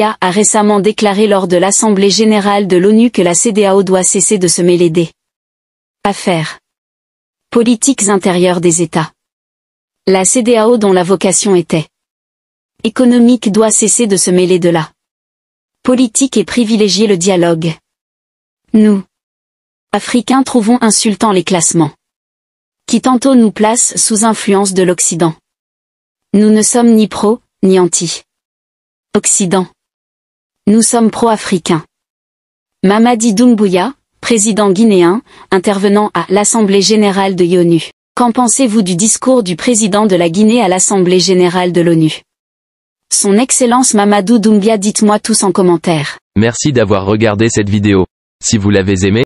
A récemment déclaré lors de l'Assemblée générale de l'ONU que la CDAO doit cesser de se mêler des affaires politiques intérieures des États. La CDAO dont la vocation était économique doit cesser de se mêler de la politique et privilégier le dialogue. Nous, Africains trouvons insultant les classements qui tantôt nous placent sous influence de l'Occident. Nous ne sommes ni pro, ni anti. Occident. Nous sommes pro-africains. Mamadi Doumbouya, président guinéen, intervenant à l'Assemblée générale de l'ONU. Qu'en pensez-vous du discours du président de la Guinée à l'Assemblée générale de l'ONU? Son Excellence Mamadou Doumbia dites-moi tous en commentaire. Merci d'avoir regardé cette vidéo. Si vous l'avez aimé,